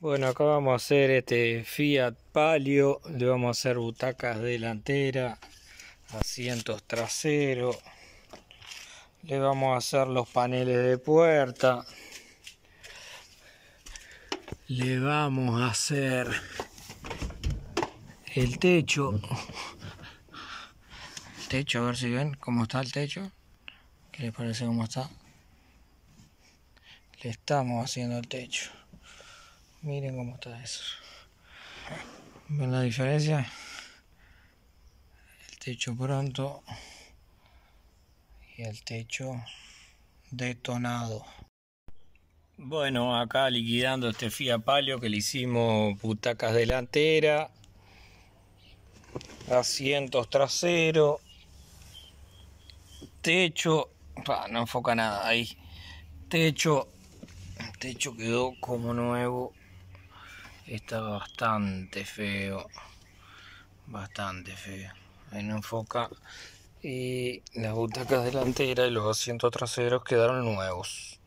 Bueno, acá vamos a hacer este Fiat Palio, le vamos a hacer butacas delantera, asientos traseros, le vamos a hacer los paneles de puerta, le vamos a hacer el techo, techo, a ver si ven cómo está el techo, ¿qué les parece cómo está? Le estamos haciendo el techo. Miren cómo está eso. ¿Ven la diferencia? El techo pronto. Y el techo detonado. Bueno, acá liquidando este Fiat Palio que le hicimos butacas delantera, asientos traseros, techo, no enfoca nada ahí, techo, techo quedó como nuevo está bastante feo. Bastante feo. Ahí no enfoca. Y las butacas delanteras y los asientos traseros quedaron nuevos